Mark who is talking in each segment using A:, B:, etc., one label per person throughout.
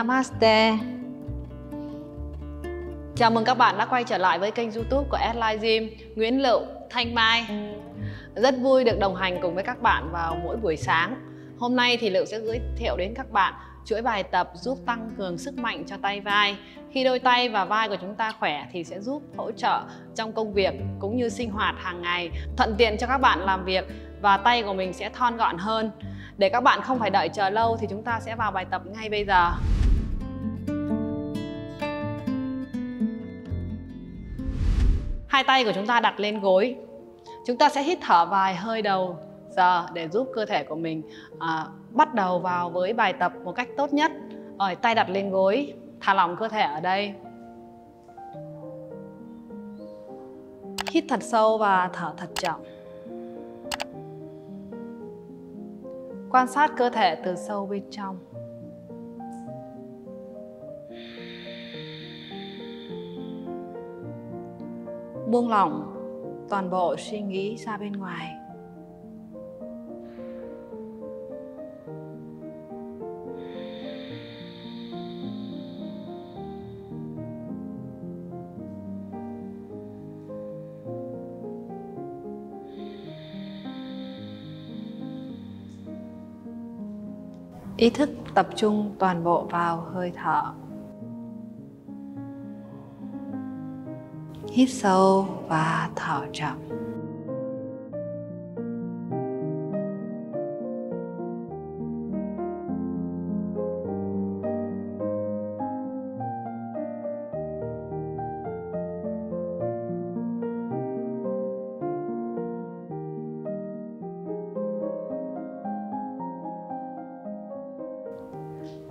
A: Namaste Chào mừng các bạn đã quay trở lại với kênh youtube của Adline Gym Nguyễn Lựu, Thanh Mai Rất vui được đồng hành cùng với các bạn vào mỗi buổi sáng Hôm nay thì Lựu sẽ giới thiệu đến các bạn chuỗi bài tập giúp tăng cường sức mạnh cho tay vai Khi đôi tay và vai của chúng ta khỏe thì sẽ giúp hỗ trợ trong công việc cũng như sinh hoạt hàng ngày Thuận tiện cho các bạn làm việc và tay của mình sẽ thon gọn hơn để các bạn không phải đợi chờ lâu thì chúng ta sẽ vào bài tập ngay bây giờ Hai tay của chúng ta đặt lên gối. Chúng ta sẽ hít thở vài hơi đầu giờ để giúp cơ thể của mình à, bắt đầu vào với bài tập một cách tốt nhất. Rồi tay đặt lên gối, thả lỏng cơ thể ở đây. Hít thật sâu và thở thật chậm. Quan sát cơ thể từ sâu bên trong. buông lỏng toàn bộ suy nghĩ ra bên ngoài ý thức tập trung toàn bộ vào hơi thở hít sâu và thở chậm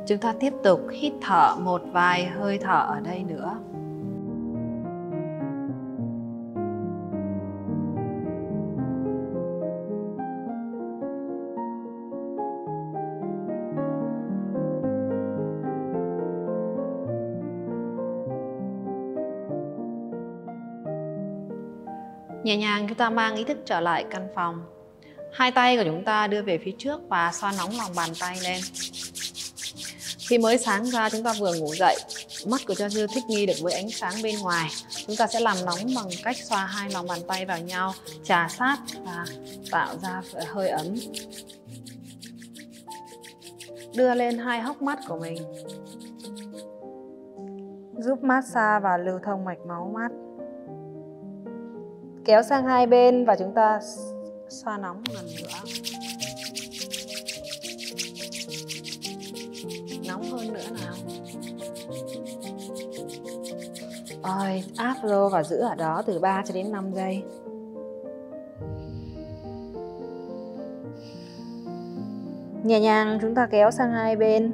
A: chúng ta tiếp tục hít thở một vài hơi thở ở đây nữa Nhẹ nhàng chúng ta mang ý thức trở lại căn phòng. Hai tay của chúng ta đưa về phía trước và xoa nóng lòng bàn tay lên. Khi mới sáng ra chúng ta vừa ngủ dậy, mắt của chúng ta chưa thích nghi được với ánh sáng bên ngoài. Chúng ta sẽ làm nóng bằng cách xoa hai lòng bàn tay vào nhau, trà sát và tạo ra hơi ấm. Đưa lên hai hốc mắt của mình. Giúp massage và lưu thông mạch máu mắt kéo sang hai bên và chúng ta xoa nóng một lần nữa nóng hơn nữa nào rồi áp vô và giữ ở đó từ 3 cho đến 5 giây nhẹ nhàng chúng ta kéo sang hai bên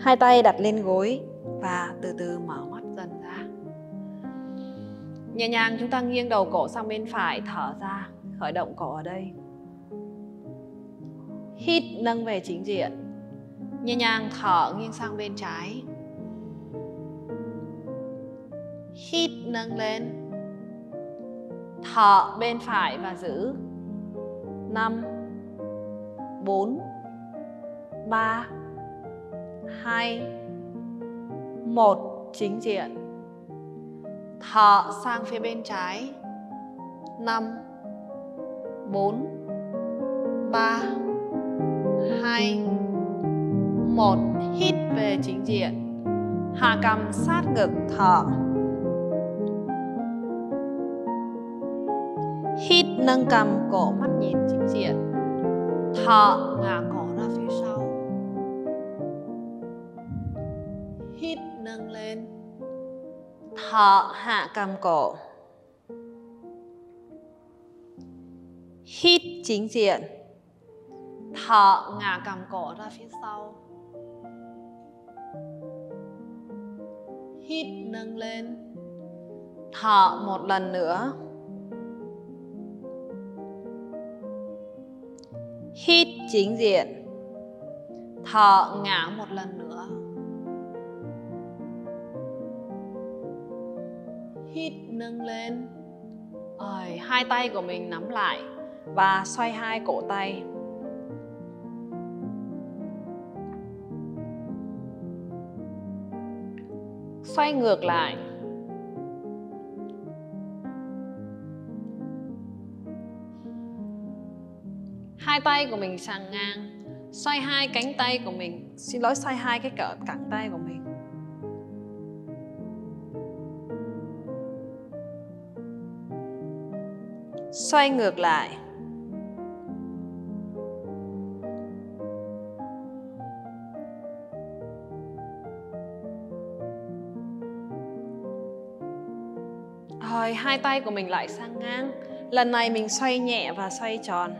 A: hai tay đặt lên gối và từ từ mở mắt Nhẹ nhàng chúng ta nghiêng đầu cổ sang bên phải Thở ra Khởi động cổ ở đây Hít nâng về chính diện Nhẹ nhàng thở nghiêng sang bên trái Hít nâng lên Thở bên phải và giữ 5 4 3 2 1 chính diện thở sang phía bên trái 5 4 3 2 1 hít về chính diện hạ cằm sát ngực thở hít nâng cằm cổ mắt nhìn chính diện thở ngả cổ ra phía sau hít nâng lên thọ hạ cằm cổ hít chính diện thọ ngả cằm cổ ra phía sau hít nâng lên thọ một lần nữa hít chính diện thọ ngả một lần nữa hít nâng lên rồi hai tay của mình nắm lại và xoay hai cổ tay xoay ngược lại hai tay của mình sàng ngang xoay hai cánh tay của mình xin lỗi xoay hai cái cỡ cẳng tay của mình xoay ngược lại rồi hai tay của mình lại sang ngang lần này mình xoay nhẹ và xoay tròn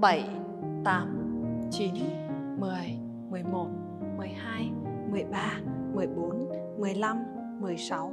A: 7 8 9 10 11 12 13 14 15 16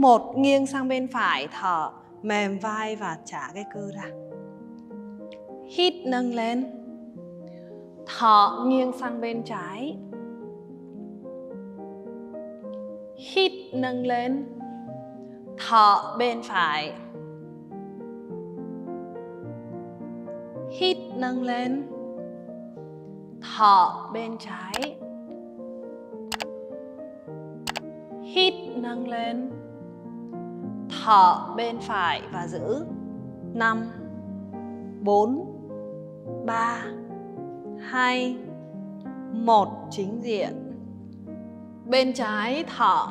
A: một nghiêng sang bên phải thở mềm vai và trả cái cơ ra hít nâng lên thở nghiêng sang bên trái hít nâng lên thở bên phải hít nâng lên thở bên trái hít nâng lên thở bên phải và giữ 5 4 3 2 1 chính diện bên trái thở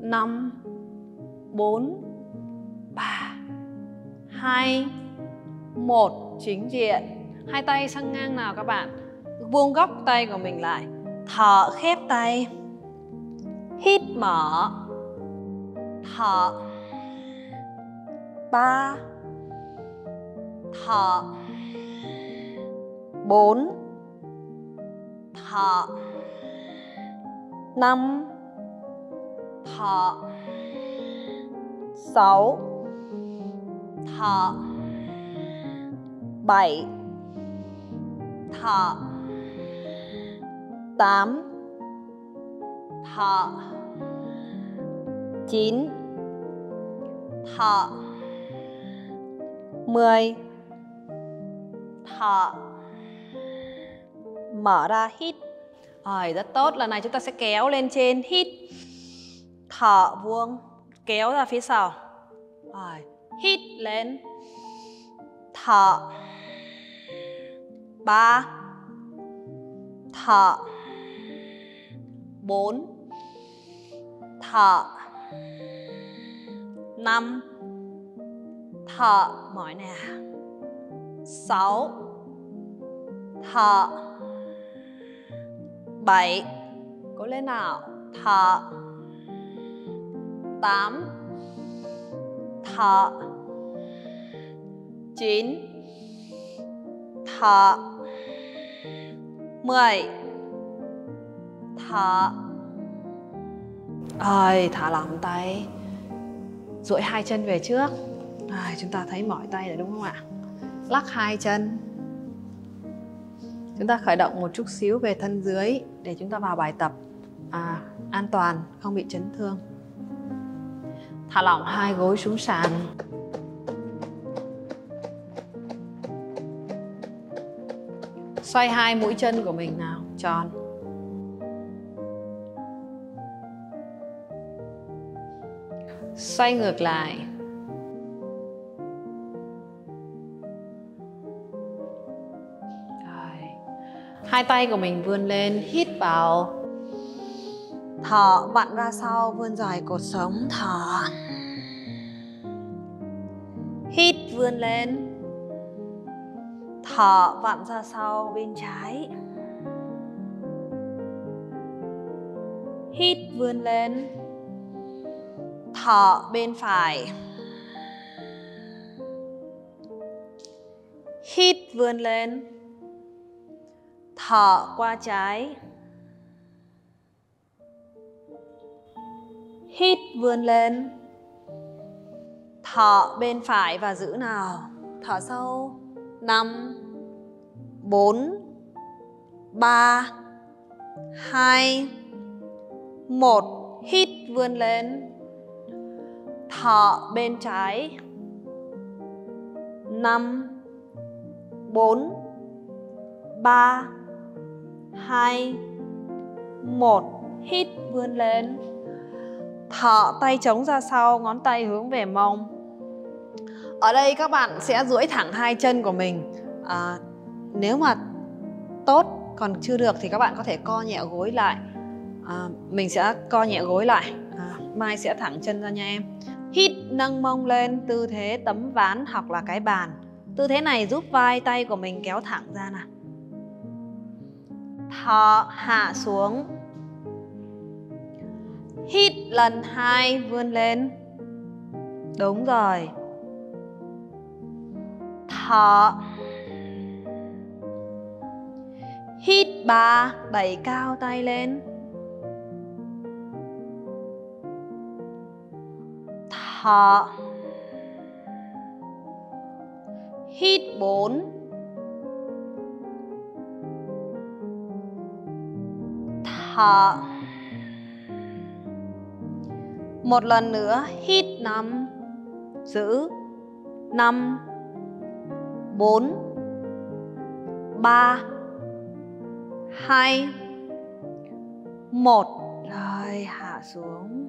A: 5 4 3 2 1 chính diện hai tay sang ngang nào các bạn vuông góc tay của mình lại thở khép tay hít mở thở ba thở bốn thở năm thở sáu thở bảy thở tám thở chín thở 10 Thở Mở ra hít Rồi rất tốt, lần này chúng ta sẽ kéo lên trên hít Thở vuông Kéo ra phía sau Rồi hít lên Thở ba Thở bốn Thở năm thở mỏi nè sáu thở bảy cố lên nào thở tám thở chín thở mười thở ơi thả lỏng tay duỗi hai chân về trước à, chúng ta thấy mỏi tay rồi đúng không ạ lắc hai chân chúng ta khởi động một chút xíu về thân dưới để chúng ta vào bài tập à, an toàn không bị chấn thương thả lỏng hai gối xuống sàn xoay hai mũi chân của mình nào tròn xoay ngược lại hai tay của mình vươn lên hít vào thở vặn ra sau vươn dài cột sống thở hít vươn lên thở vặn ra sau bên trái hít vươn lên thở bên phải hít vươn lên thở qua trái hít vươn lên thở bên phải và giữ nào thở sâu 5 4 3 2 1 hít vươn lên thở bên trái 5 4 3 2 1 Hít vươn lên thở tay chống ra sau Ngón tay hướng về mông Ở đây các bạn sẽ duỗi thẳng hai chân của mình à, Nếu mà tốt còn chưa được thì các bạn có thể co nhẹ gối lại à, Mình sẽ co nhẹ gối lại à, Mai sẽ thẳng chân ra nha em Hít nâng mông lên tư thế tấm ván hoặc là cái bàn Tư thế này giúp vai tay của mình kéo thẳng ra nè thở hạ xuống hít lần hai vươn lên đúng rồi thở, hít ba đẩy cao tay lên thở, hít bốn hạ một lần nữa hít năm giữ năm bốn ba hai một rồi hạ xuống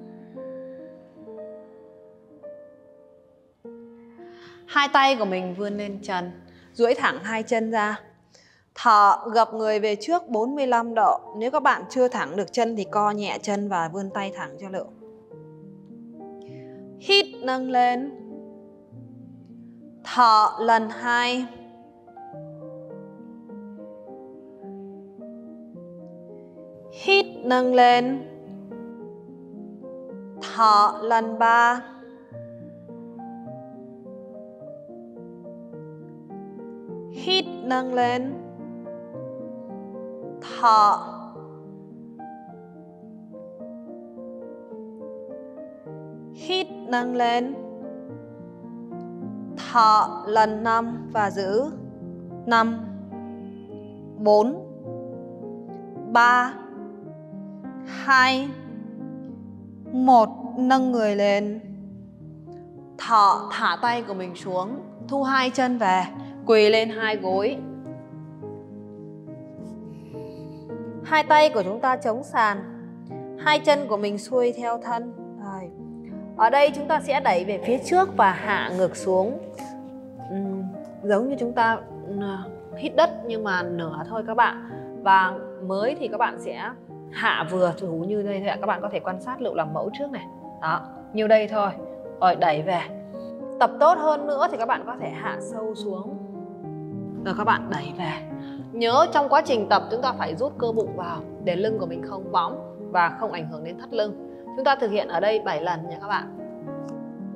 A: hai tay của mình vươn lên trần duỗi thẳng hai chân ra Thở gặp người về trước 45 độ Nếu các bạn chưa thẳng được chân thì co nhẹ chân và vươn tay thẳng cho lượng Hít nâng lên Thở lần 2 Hít nâng lên Thở lần 3 Hít nâng lên họ hít nâng lên thở lần năm và giữ năm bốn ba hai một nâng người lên thở thả tay của mình xuống thu hai chân về quỳ lên hai gối hai tay của chúng ta chống sàn hai chân của mình xuôi theo thân rồi ở đây chúng ta sẽ đẩy về phía trước và hạ ngược xuống uhm, giống như chúng ta hít đất nhưng mà nửa thôi các bạn và mới thì các bạn sẽ hạ vừa thủ như đây thôi các bạn có thể quan sát liệu làm mẫu trước này đó như đây thôi rồi đẩy về tập tốt hơn nữa thì các bạn có thể hạ sâu xuống rồi các bạn đẩy về nhớ trong quá trình tập chúng ta phải rút cơ bụng vào để lưng của mình không bóng và không ảnh hưởng đến thắt lưng chúng ta thực hiện ở đây 7 lần nha các bạn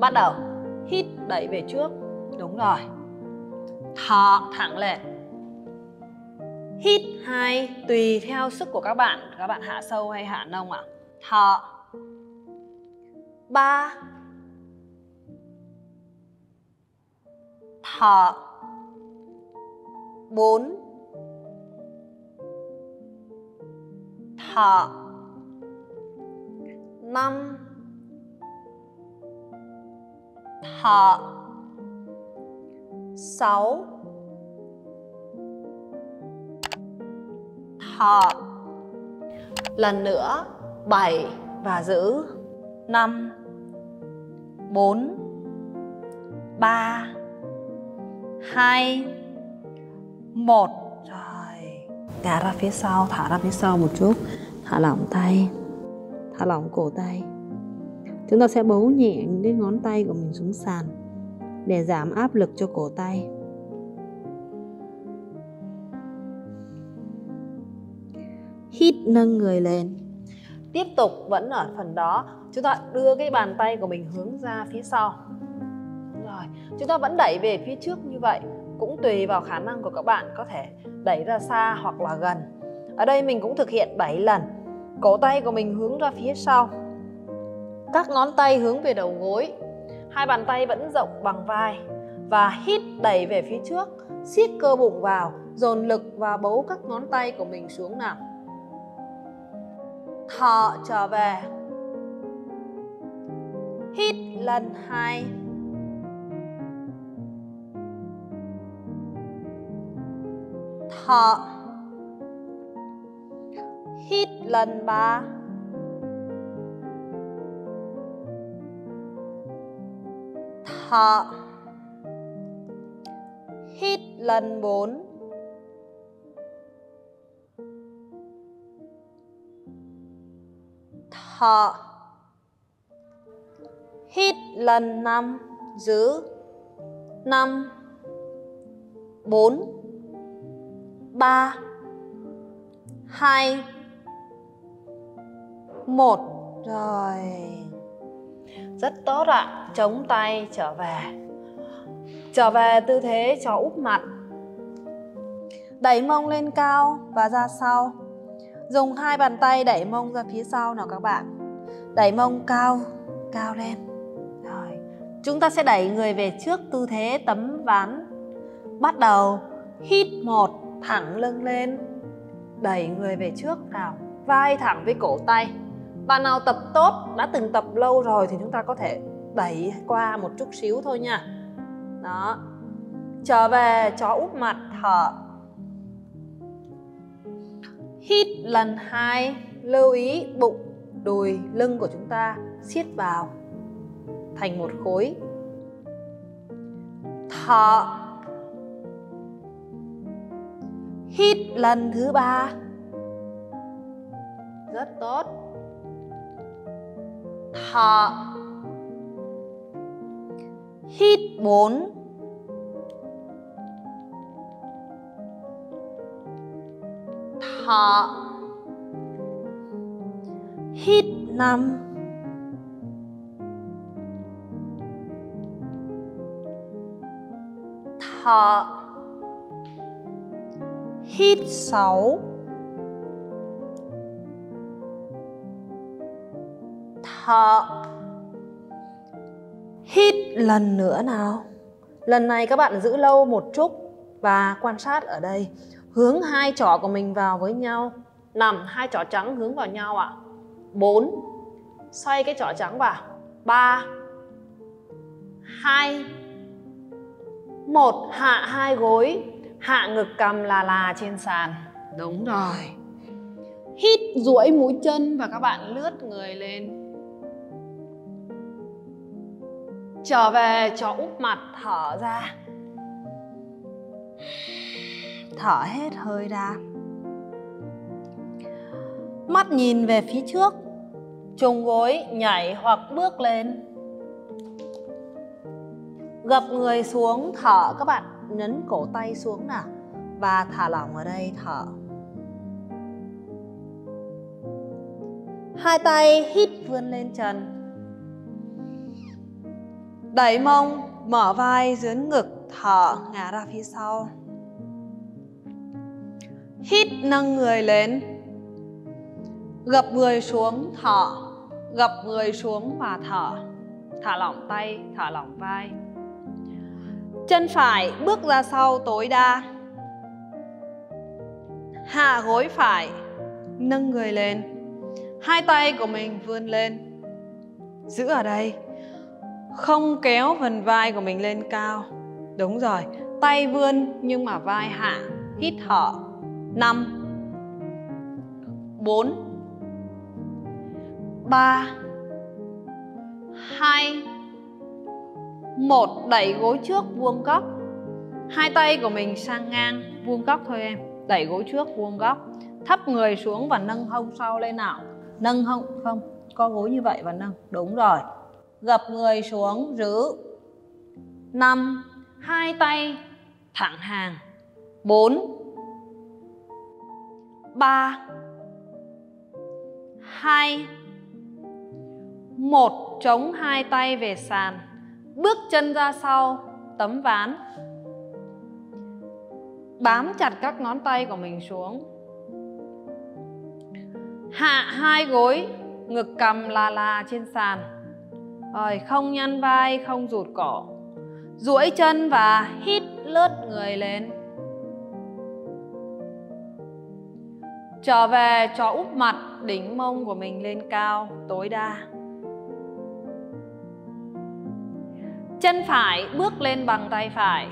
A: bắt đầu hít đẩy về trước đúng rồi thở thẳng lên hít hai tùy theo sức của các bạn các bạn hạ sâu hay hạ nông ạ à? thở ba thở bốn thọ năm thọ sáu thọ lần nữa bảy và giữ năm bốn ba hai một ngả ra phía sau thả ra phía sau một chút thả lỏng tay thả lỏng cổ tay chúng ta sẽ bấu nhẹ những cái ngón tay của mình xuống sàn để giảm áp lực cho cổ tay hít nâng người lên tiếp tục vẫn ở phần đó chúng ta đưa cái bàn tay của mình hướng ra phía sau rồi chúng ta vẫn đẩy về phía trước như vậy cũng tùy vào khả năng của các bạn có thể đẩy ra xa hoặc là gần ở đây mình cũng thực hiện 7 lần cổ tay của mình hướng ra phía sau các ngón tay hướng về đầu gối hai bàn tay vẫn rộng bằng vai và hít đẩy về phía trước siết cơ bụng vào dồn lực và bấu các ngón tay của mình xuống nào thở trở về hít lần hai họ hít lần ba thở hít lần bốn thở hít lần năm giữ năm bốn 3 2 1 Rồi Rất tốt ạ Chống tay trở về Trở về tư thế chó úp mặt Đẩy mông lên cao và ra sau Dùng hai bàn tay đẩy mông ra phía sau nào các bạn Đẩy mông cao, cao lên Rồi Chúng ta sẽ đẩy người về trước tư thế tấm ván Bắt đầu Hít một thẳng lưng lên đẩy người về trước nào vai thẳng với cổ tay bạn nào tập tốt đã từng tập lâu rồi thì chúng ta có thể đẩy qua một chút xíu thôi nha đó trở về chó úp mặt thở hít lần hai lưu ý bụng đùi lưng của chúng ta siết vào thành một khối thở hít lần thứ ba rất tốt thở hít bốn thở hít năm thở Hít 6 Thở Hít lần nữa nào Lần này các bạn giữ lâu một chút Và quan sát ở đây Hướng hai trỏ của mình vào với nhau Nằm hai trỏ trắng hướng vào nhau ạ à. 4 Xoay cái trỏ trắng vào 3 2 1 hạ hai gối hạ ngực cầm là là trên sàn đúng rồi hít duỗi mũi chân và các bạn lướt người lên trở về cho úp mặt thở ra thở hết hơi ra mắt nhìn về phía trước chồng gối nhảy hoặc bước lên gập người xuống thở các bạn nhấn cổ tay xuống nào và thả lỏng ở đây thở hai tay hít vươn lên trần đẩy mông mở vai dướn ngực thở ngả ra phía sau hít nâng người lên gập người xuống thở gập người xuống và thở thả lỏng tay thả lỏng vai Chân phải bước ra sau tối đa Hạ gối phải Nâng người lên Hai tay của mình vươn lên Giữ ở đây Không kéo phần vai của mình lên cao Đúng rồi Tay vươn nhưng mà vai hạ Hít thở năm bốn ba hai một đẩy gối trước vuông góc hai tay của mình sang ngang vuông góc thôi em đẩy gối trước vuông góc thấp người xuống và nâng hông sau lên nào nâng hông không co gối như vậy và nâng đúng rồi gập người xuống giữ năm hai tay thẳng hàng bốn ba hai một chống hai tay về sàn bước chân ra sau tấm ván bám chặt các ngón tay của mình xuống hạ hai gối ngực cầm là là trên sàn rồi không nhăn vai không rụt cổ duỗi chân và hít lướt người lên trở về cho úp mặt đỉnh mông của mình lên cao tối đa Chân phải bước lên bằng tay phải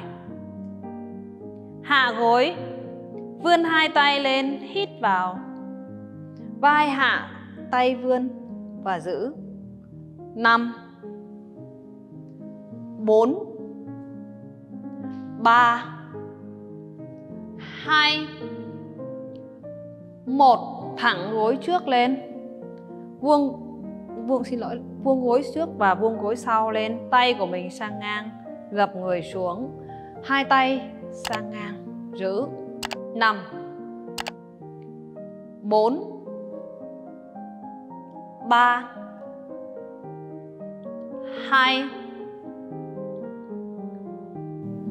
A: Hạ gối Vươn hai tay lên Hít vào Vai hạ Tay vươn Và giữ năm bốn ba hai một Thẳng gối trước lên Vuông Vuông xin lỗi vuông gối trước và vuông gối sau lên tay của mình sang ngang gập người xuống hai tay sang ngang giữ năm bốn ba hai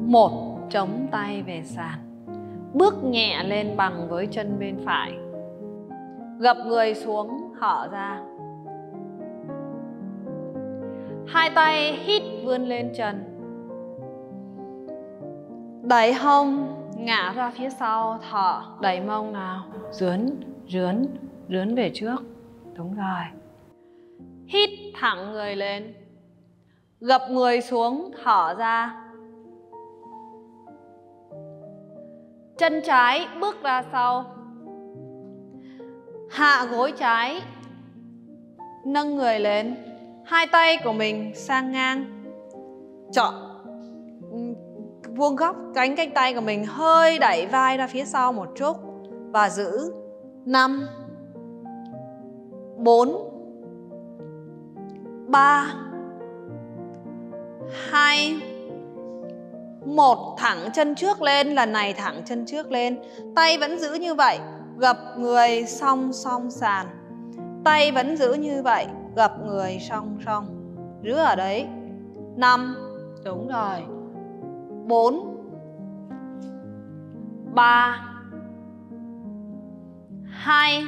A: một chống tay về sàn bước nhẹ lên bằng với chân bên phải gập người xuống thở ra Hai tay hít vươn lên trần Đẩy hông ngả ra phía sau thở Đẩy mông nào rướn rướn rướn về trước Đúng rồi Hít thẳng người lên Gập người xuống thở ra Chân trái bước ra sau Hạ gối trái Nâng người lên hai tay của mình sang ngang chọn vuông góc cánh cánh tay của mình hơi đẩy vai ra phía sau một chút và giữ 5 4 3 2 1 thẳng chân trước lên lần này thẳng chân trước lên tay vẫn giữ như vậy gập người song song sàn tay vẫn giữ như vậy gặp người song song giữ ở đấy năm đúng rồi bốn ba hai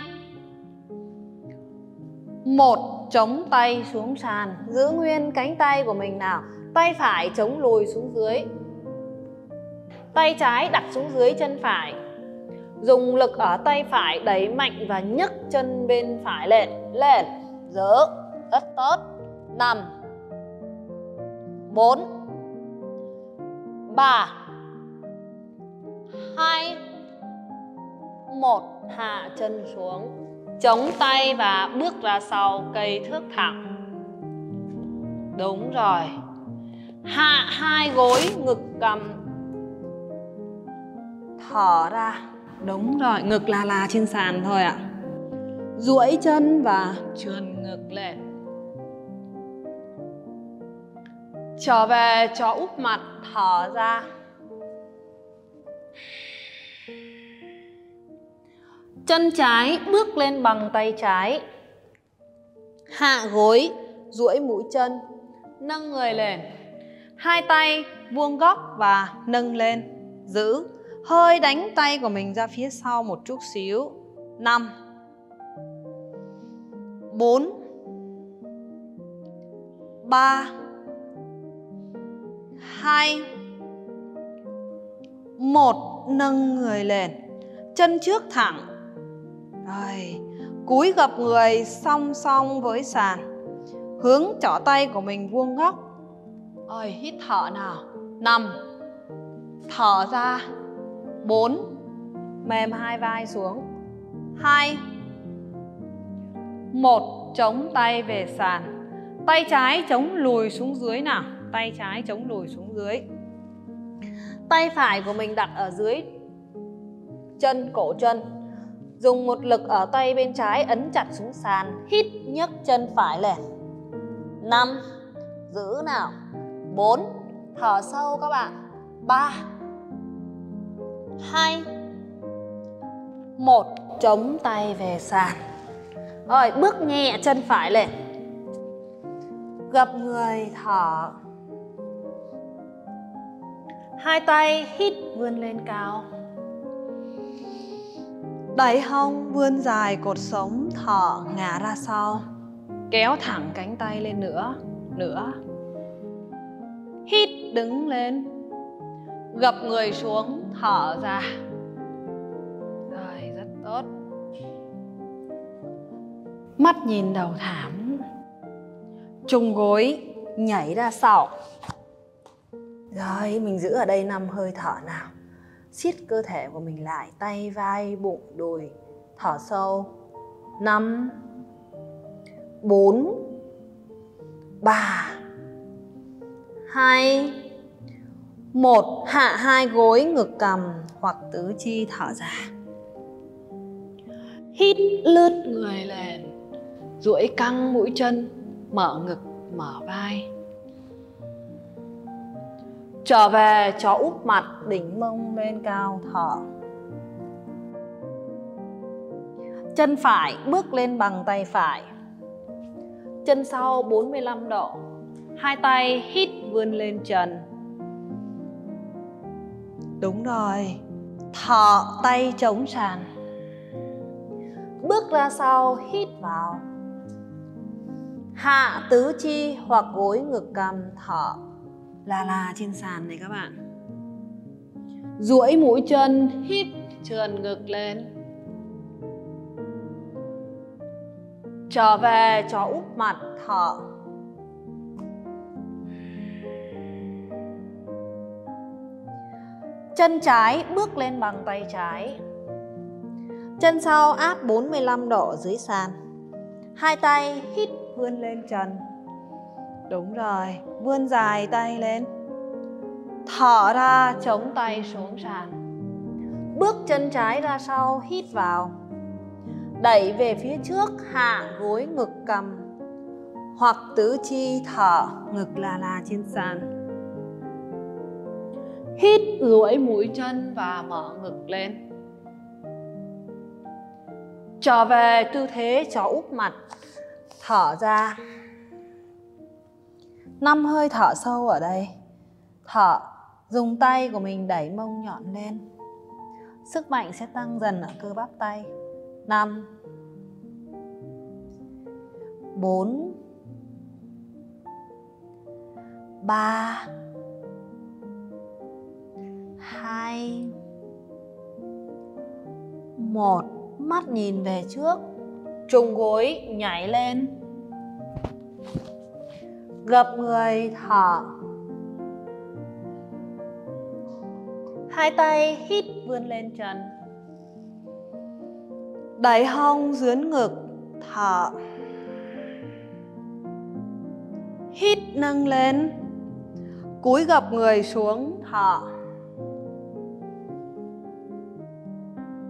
A: một chống tay xuống sàn giữ nguyên cánh tay của mình nào tay phải chống lùi xuống dưới tay trái đặt xuống dưới chân phải dùng lực ở tay phải đẩy mạnh và nhấc chân bên phải lên lên dỡ rất tốt 5 4 3 2 1 hạ chân xuống chống tay và bước ra sau cây thước thẳng đúng rồi hạ hai gối ngực cầm thở ra đúng rồi ngực là là trên sàn thôi ạ à. duỗi chân và trườn ngực lên trở về cho úp mặt thở ra chân trái bước lên bằng tay trái hạ gối duỗi mũi chân nâng người lên hai tay vuông góc và nâng lên giữ hơi đánh tay của mình ra phía sau một chút xíu năm bốn ba 2 1 nâng người lên chân trước thẳng rồi cúi gập người song song với sàn hướng trỏ tay của mình vuông góc rồi hít thở nào năm thở ra bốn mềm hai vai xuống hai một chống tay về sàn tay trái chống lùi xuống dưới nào tay trái chống đùi xuống dưới tay phải của mình đặt ở dưới chân cổ chân dùng một lực ở tay bên trái ấn chặt xuống sàn hít nhấc chân phải lên năm, giữ nào bốn, thở sâu các bạn ba, hai, một, chống tay về sàn rồi bước nhẹ chân phải lên gập người thở Hai tay hít vươn lên cao Đẩy hông vươn dài cột sống thở ngả ra sau Kéo thẳng cánh tay lên nữa Nữa Hít đứng lên Gập người xuống thở ra Rồi rất tốt Mắt nhìn đầu thảm Trùng gối nhảy ra sau rồi mình giữ ở đây 5 hơi thở nào siết cơ thể của mình lại tay vai bụng đùi thở sâu 5 4 3 2 1 hạ hai gối ngực cầm hoặc tứ chi thở ra hít lướt người lên duỗi căng mũi chân mở ngực mở vai Trở về chó úp mặt đỉnh mông lên cao thở Chân phải bước lên bằng tay phải Chân sau 45 độ Hai tay hít vươn lên trần Đúng rồi thở tay chống sàn Bước ra sau hít vào Hạ tứ chi hoặc gối ngực cầm thở là là trên sàn này các bạn duỗi mũi chân hít trườn ngực lên trở về cho úp mặt thở chân trái bước lên bằng tay trái chân sau áp 45 độ dưới sàn hai tay hít vươn lên trần Đúng rồi, vươn dài tay lên Thở ra, chống tay xuống sàn Bước chân trái ra sau, hít vào Đẩy về phía trước, hạ gối ngực cầm Hoặc tứ chi thở, ngực là là trên sàn Hít duỗi mũi chân và mở ngực lên Trở về tư thế chó úp mặt Thở ra năm hơi thở sâu ở đây thở dùng tay của mình đẩy mông nhọn lên sức mạnh sẽ tăng dần ở cơ bắp tay Năm, bốn, ba, hai, một, mắt nhìn về trước trùng gối nhảy lên gặp người thở hai tay hít vươn lên trần đẩy hông dướn ngực thở hít nâng lên cúi gập người xuống thở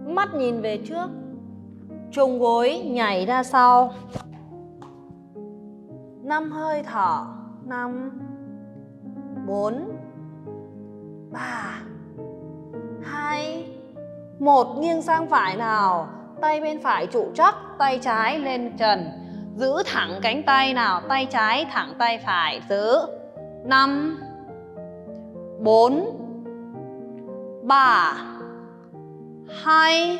A: mắt nhìn về trước trùng gối nhảy ra sau năm hơi thở năm bốn ba hai một nghiêng sang phải nào tay bên phải trụ chắc tay trái lên trần giữ thẳng cánh tay nào tay trái thẳng tay phải giữ năm bốn ba hai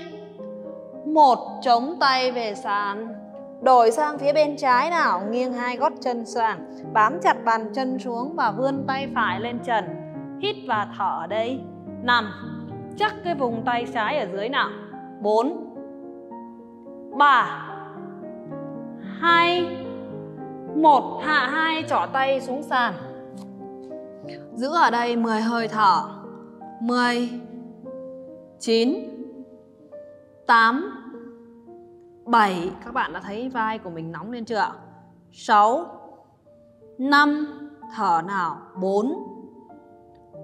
A: một chống tay về sàn Đổi sang phía bên trái nào, nghiêng hai gót chân sang, bám chặt bàn chân xuống và vươn tay phải lên trần. Hít và thở ở đây. 5. Chắc cái vùng tay trái ở dưới nào. 4. 3. 2. 1. Hạ hai trỏ tay xuống sàn. Giữ ở đây 10 hơi thở. 10 9 8 7 các bạn đã thấy vai của mình nóng lên chưa 6 5 thở nào 4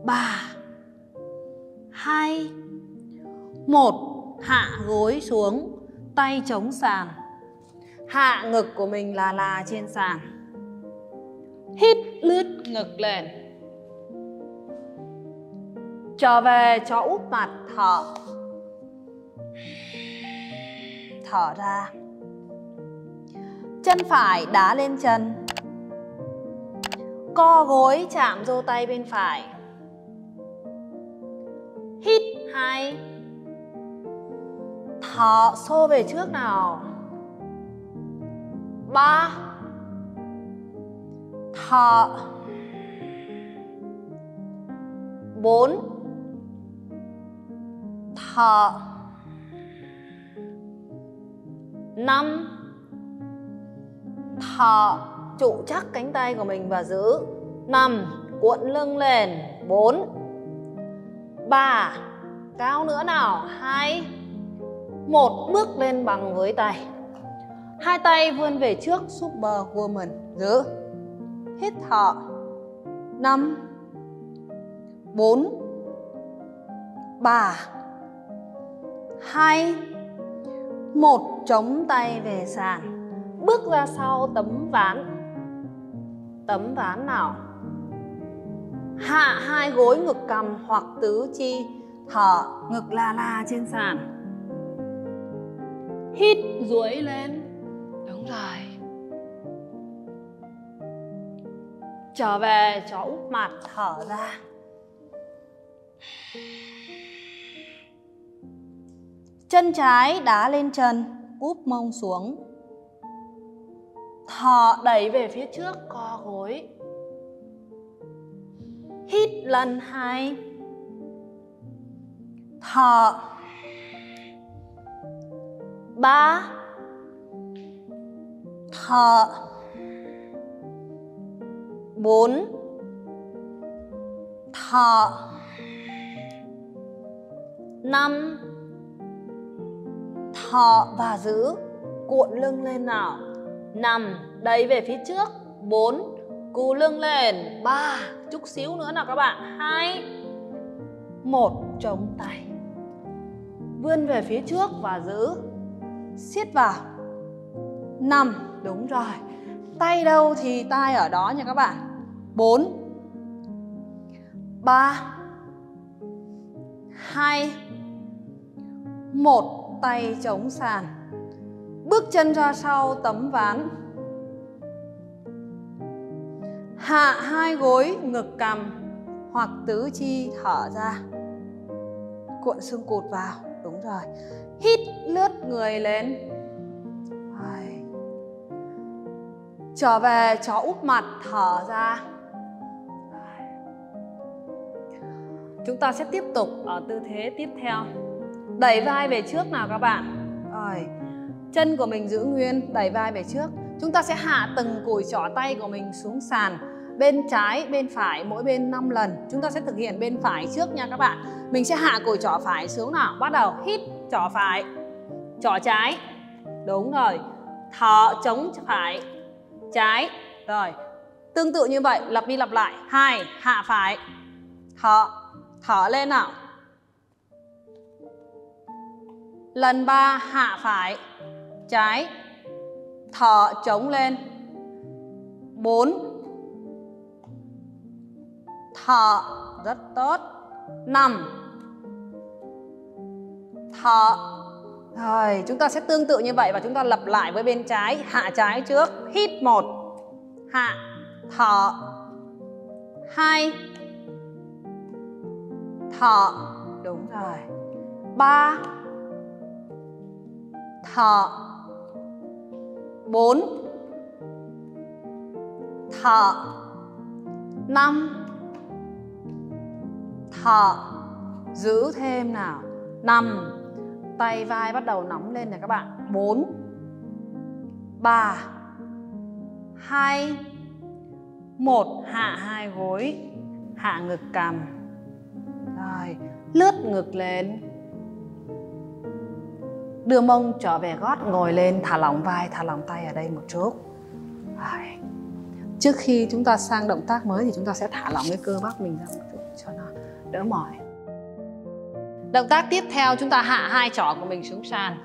A: 3 2 1 hạ gối xuống tay chống sàn hạ ngực của mình là là trên sàn hít lướt ngực lên trở về cho úp mặt thở thở ra chân phải đá lên chân co gối chạm vô tay bên phải hít hai thở xô về trước nào ba thở bốn thở 5 Thở trụ chắc cánh tay của mình và giữ 5 Cuộn lưng lên 4 3 Cao nữa nào 2 1 Bước lên bằng với tay Hai tay vươn về trước superwoman Giữ Hít thở 5 4 3 2 một chống tay về sàn bước ra sau tấm ván tấm ván nào hạ hai gối ngực cầm hoặc tứ chi thở ngực la la trên sàn hít duỗi lên đúng rồi trở về chỗ úp mặt thở ra Chân trái đá lên trần, úp mông xuống. Thọ đẩy về phía trước, co gối. Hít lần hai. Thọ. Ba. thở Bốn. thở Năm thọ và giữ cuộn lưng lên nào nằm đẩy về phía trước bốn cú lưng lên ba chút xíu nữa nào các bạn hai một chống tay vươn về phía trước và giữ siết vào năm đúng rồi tay đâu thì tay ở đó nha các bạn bốn ba hai một tay chống sàn Bước chân ra sau tấm ván Hạ hai gối ngực cằm hoặc tứ chi thở ra Cuộn xương cột vào, đúng rồi Hít lướt người lên rồi. Trở về chó úp mặt thở ra Chúng ta sẽ tiếp tục ở tư thế tiếp theo đẩy vai về trước nào các bạn rồi chân của mình giữ nguyên đẩy vai về trước chúng ta sẽ hạ từng cùi chỏ tay của mình xuống sàn bên trái bên phải mỗi bên 5 lần chúng ta sẽ thực hiện bên phải trước nha các bạn mình sẽ hạ cùi chỏ phải xuống nào bắt đầu hít chỏ phải chỏ trái đúng rồi thở chống phải trái rồi tương tự như vậy lặp đi lặp lại hai hạ phải thở thở lên nào lần ba hạ phải trái thở chống lên bốn thở rất tốt năm thở rồi chúng ta sẽ tương tự như vậy và chúng ta lặp lại với bên trái hạ trái trước hít một hạ thở hai thở đúng rồi ba thọ bốn thọ năm thọ giữ thêm nào nằm tay vai bắt đầu nóng lên này các bạn bốn ba hai một hạ hai gối hạ ngực cằm rồi lướt ngực lên đưa mông trở về gót ngồi lên thả lỏng vai thả lỏng tay ở đây một chút trước khi chúng ta sang động tác mới thì chúng ta sẽ thả lỏng cái cơ bắp mình ra một chút cho nó đỡ mỏi động tác tiếp theo chúng ta hạ hai trỏ của mình xuống sàn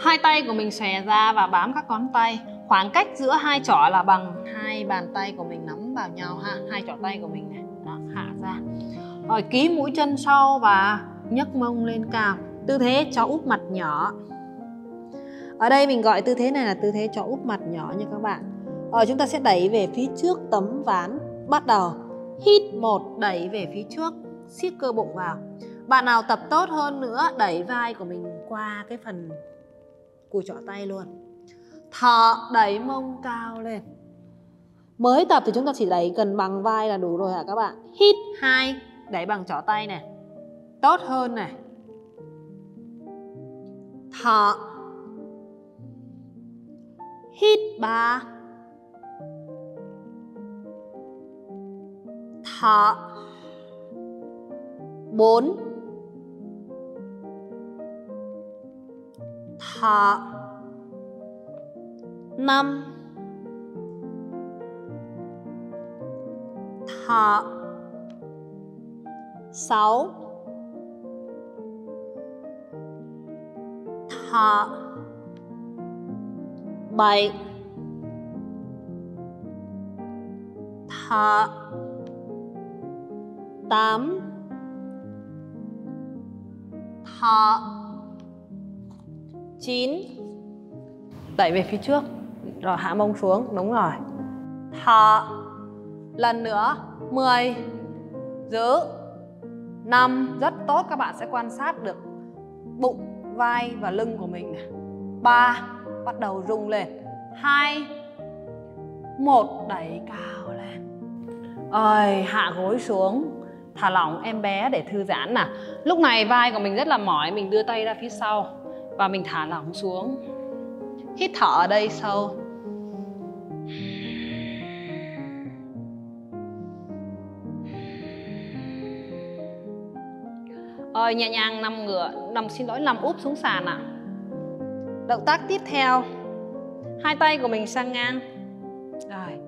A: hai tay của mình xòe ra và bám các ngón tay khoảng cách giữa hai trỏ là bằng hai bàn tay của mình nắm vào nhau ha hai trỏ tay của mình này đó hạ ra rồi ký mũi chân sau và nhấc mông lên cao tư thế cho úp mặt nhỏ ở đây mình gọi tư thế này là tư thế cho úp mặt nhỏ nha các bạn ở ờ, chúng ta sẽ đẩy về phía trước tấm ván bắt đầu hít một đẩy về phía trước siết cơ bụng vào bạn nào tập tốt hơn nữa đẩy vai của mình qua cái phần cùi trỏ tay luôn thở đẩy mông cao lên mới tập thì chúng ta chỉ đẩy gần bằng vai là đủ rồi hả các bạn hít hai đẩy bằng trỏ tay này tốt hơn này thở hít ba thở bốn thở năm thở sáu họ bảy thọ tám thọ chín đẩy về phía trước rồi hạ mông xuống đúng rồi thọ lần nữa mười giữ năm rất tốt các bạn sẽ quan sát được bụng vai và lưng của mình này. 3 bắt đầu rung lên. 2 1 đẩy cao lên. Ơi, hạ gối xuống. Thả lỏng em bé để thư giãn nè. Lúc này vai của mình rất là mỏi, mình đưa tay ra phía sau và mình thả lỏng xuống. Hít thở ở đây sâu. Rồi nhẹ nhàng nằm ngửa, nằm xin lỗi nằm úp xuống sàn ạ. À. Động tác tiếp theo. Hai tay của mình sang ngang. Rồi.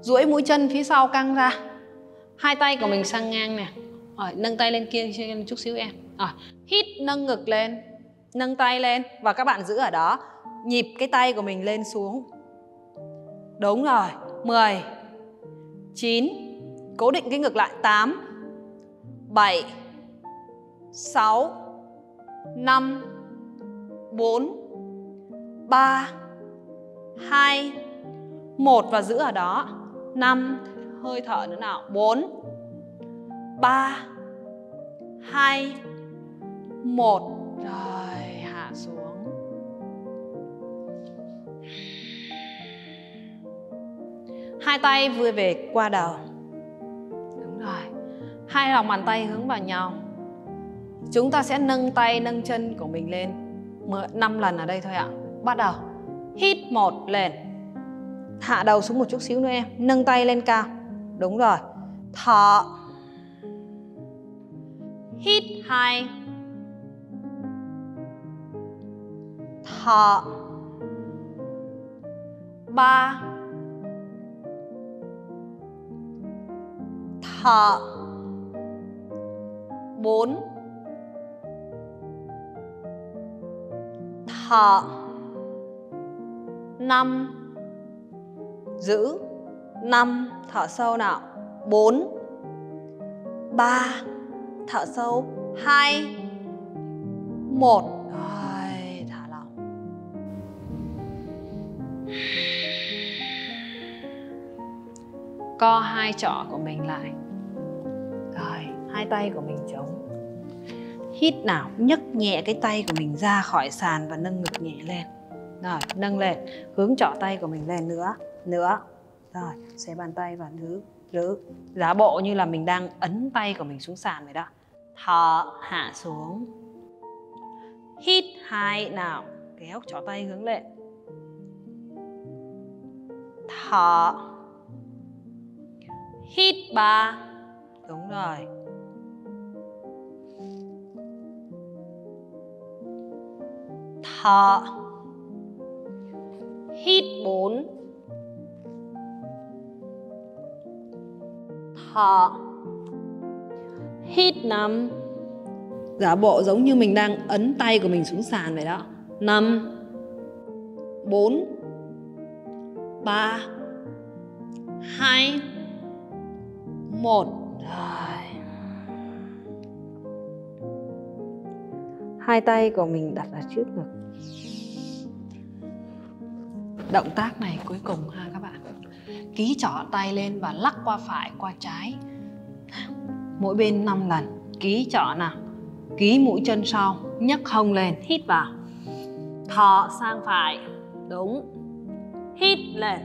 A: Duỗi mũi chân phía sau căng ra. Hai tay của mình sang ngang nè. Rồi, nâng tay lên kia lên chút xíu em. Rồi, hít nâng ngực lên, nâng tay lên và các bạn giữ ở đó. Nhịp cái tay của mình lên xuống. Đúng rồi, 10 9 Cố định cái ngực lại 8 7 6 5 4 3 2 1 và giữ ở đó 5 hơi thở nữa nào 4 3 2 1 rồi hạ xuống hai tay vươn về qua đầu hai lòng bàn tay hướng vào nhau chúng ta sẽ nâng tay nâng chân của mình lên năm lần ở đây thôi ạ bắt đầu hít một lên hạ đầu xuống một chút xíu nữa em nâng tay lên cao đúng rồi thở hít hai thở ba thở 4 Thọ 5 Giữ 5 Thở sâu nào 4 3 Thở sâu 2 1 Rồi, thả lỏng Co hai trỏ của mình lại hai tay của mình trống hít nào nhấc nhẹ cái tay của mình ra khỏi sàn và nâng ngực nhẹ lên rồi nâng lên hướng trỏ tay của mình lên nữa nữa rồi xé bàn tay và nữ nữ giá bộ như là mình đang ấn tay của mình xuống sàn vậy đó thở hạ xuống hít hai nào kéo trỏ tay hướng lên thở hít ba đúng rồi thở, hít bốn, thở, hít năm, giả bộ giống như mình đang ấn tay của mình xuống sàn vậy đó năm, bốn, ba, hai, một, rồi hai tay của mình đặt ở trước ngực động tác này cuối cùng ha các bạn ký trỏ tay lên và lắc qua phải qua trái mỗi bên 5 lần ký trỏ nào ký mũi chân sau nhấc hông lên hít vào thọ sang phải đúng hít lên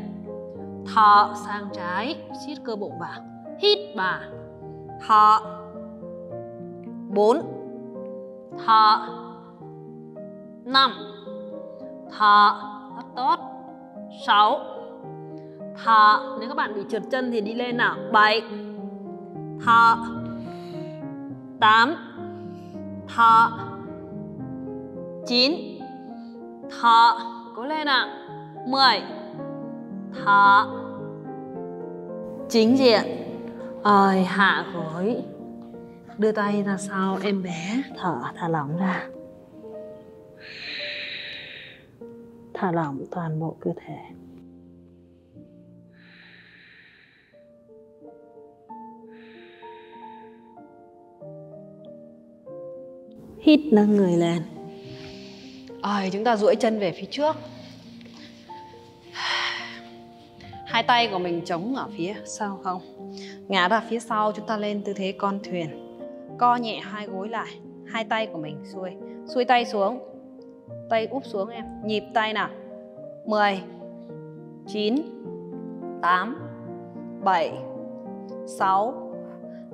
A: thọ sang trái siết cơ bụng vào hít vào thọ bốn thọ năm thọ rất tốt 6 Thở Nếu các bạn bị trượt chân thì đi lên nào 7 Thở 8 Thở 9 Thở Cố lên nào 10 Thở Chính diện Rồi hạ gối Đưa tay ra sau em bé Thở thả lỏng ra thả lỏng toàn bộ cơ thể hít nâng người lên rồi chúng ta duỗi chân về phía trước hai tay của mình chống ở phía sau không ngã ra phía sau chúng ta lên tư thế con thuyền co nhẹ hai gối lại hai tay của mình xuôi xuôi tay xuống tay úp xuống em nhịp tay nào 10 9 8 7 6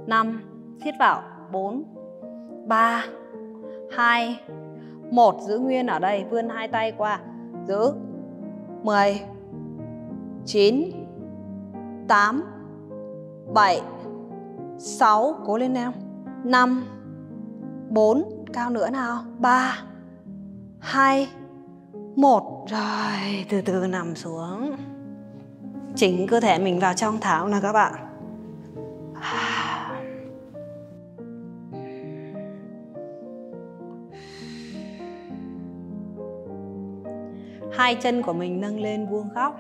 A: 5 siết vào 4 3 2 1 giữ nguyên ở đây vươn hai tay qua giữ 10 9 8 7 6 cố lên em 5 4 cao nữa nào 3 2 1 Rồi từ từ nằm xuống Chỉnh cơ thể mình vào trong tháo nào các bạn Hai chân của mình nâng lên vuông góc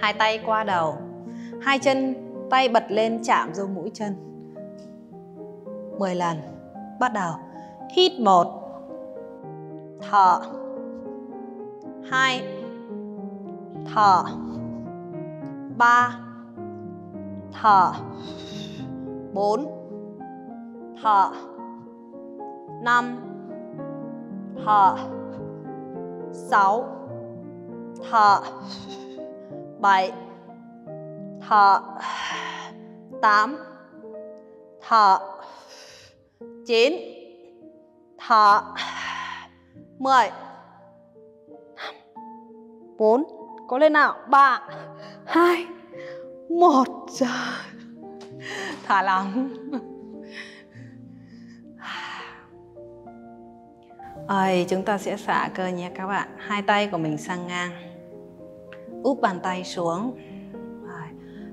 A: Hai tay qua đầu Hai chân tay bật lên chạm vô mũi chân 10 lần Bắt đầu Hít 1 thở hai thở ba thở bốn thở năm thở sáu thở bảy thở tám thở chín thở 10 5 4 Có lên nào 3 2 1 Trời Thả lỏng Ơi, chúng ta sẽ xả cơ nhé các bạn Hai tay của mình sang ngang Úp bàn tay xuống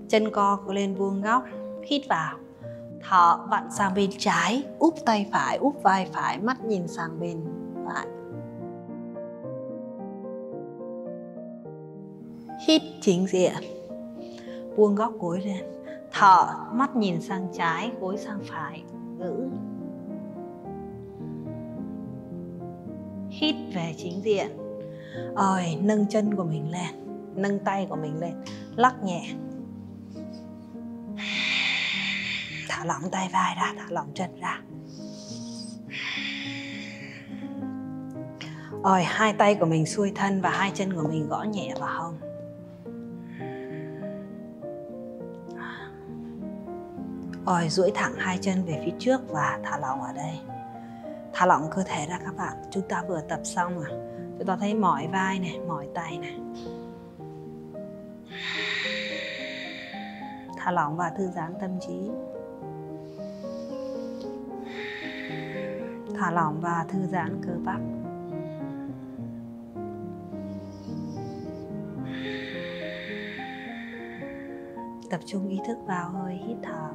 A: Chân co cứ lên vuông góc Hít vào Thở vặn sang bên trái Úp tay phải, úp vai phải Mắt nhìn sang bên phải hít chính diện buông góc gối lên thở mắt nhìn sang trái gối sang phải giữ hít về chính diện rồi nâng chân của mình lên nâng tay của mình lên lắc nhẹ thả lỏng tay vai ra thả lỏng chân ra rồi hai tay của mình xuôi thân và hai chân của mình gõ nhẹ vào hông Oi duỗi thẳng hai chân về phía trước và thả lỏng ở đây. Thả lỏng cơ thể ra các bạn. Chúng ta vừa tập xong à. Chúng ta thấy mỏi vai này, mỏi tay này. Thả lỏng và thư giãn tâm trí. Thả lỏng và thư giãn cơ bắp. tập trung ý thức vào hơi hít thở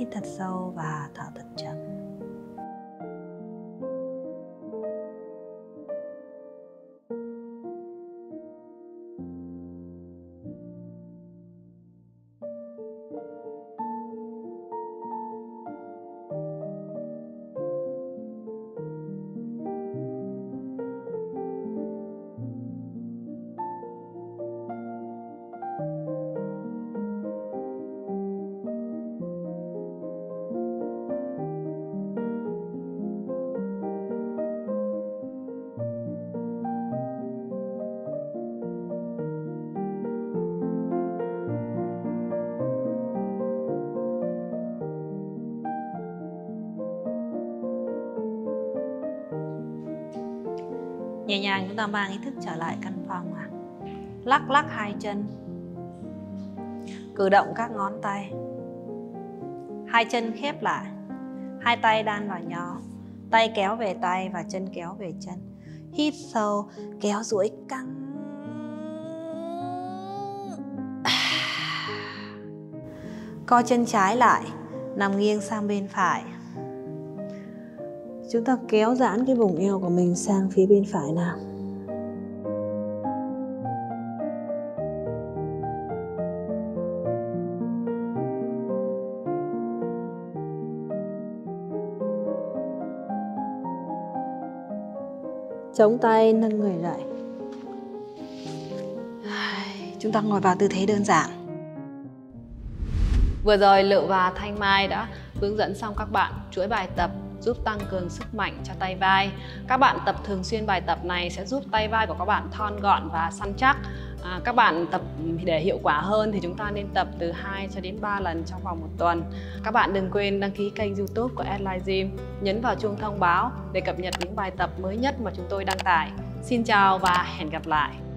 A: hít thật sâu và thở thật chậm nhẹ nhàng chúng ta mang ý thức trở lại căn phòng à. lắc lắc hai chân cử động các ngón tay hai chân khép lại hai tay đan vào nhau tay kéo về tay và chân kéo về chân hít sâu kéo duỗi căng co chân trái lại nằm nghiêng sang bên phải chúng ta kéo giãn cái vùng eo của mình sang phía bên phải nào chống tay nâng người dậy chúng ta ngồi vào tư thế đơn giản vừa rồi lự và thanh mai đã hướng dẫn xong các bạn chuỗi bài tập giúp tăng cường sức mạnh cho tay vai. Các bạn tập thường xuyên bài tập này sẽ giúp tay vai của các bạn thon gọn và săn chắc. À, các bạn tập để hiệu quả hơn thì chúng ta nên tập từ 2 cho đến 3 lần trong vòng một tuần. Các bạn đừng quên đăng ký kênh YouTube của Adline Gym, nhấn vào chuông thông báo để cập nhật những bài tập mới nhất mà chúng tôi đăng tải. Xin chào và hẹn gặp lại.